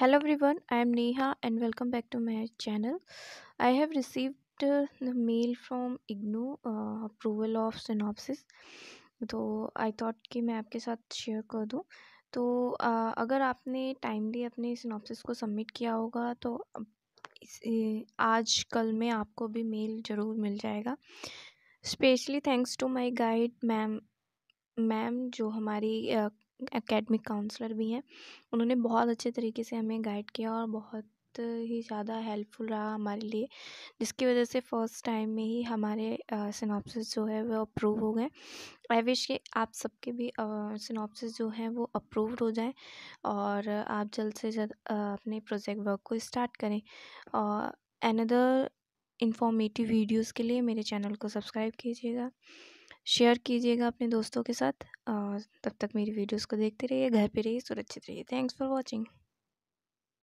Hello everyone I am Neha and welcome back to my channel I have received the mail from IGNOU approval of synopsis तो I thought कि मैं आपके साथ share कर दूँ। तो uh, अगर आपने टाइमली अपने सिनॉपसिस को सबमिट किया होगा तो आज कल में आपको भी मेल ज़रूर मिल जाएगा। Specially thanks to my guide ma'am ma'am जो हमारी uh, एकेडमिक काउंसलर भी हैं। उन्होंने बहुत अच्छे तरीके से हमें गाइड किया और बहुत ही ज़्यादा हेल्पफुल रहा हमारे लिए, जिसकी वजह से फ़र्स्ट टाइम में ही हमारे सिनॉप्सिस जो है वो अप्रूव हो गए। आई विश कि आप सबके भी सिनॉप्सिस जो हैं वो अप्रूव हो जाएँ और आप जल्द से जल्द अपने प्रोजेक्ट वर्क को स्टार्ट करें। और अनदर इंफॉर्मेटिव वीडियोस के लिए मेरे चैनल को सब्सक्राइब कीजिएगा। शेयर कीजिएगा अपने दोस्तों के साथ और तब तक मेरी वीडियोस को देखते रहिए, घर पे रहिए, सुरक्षित रहिए। Thanks for watching.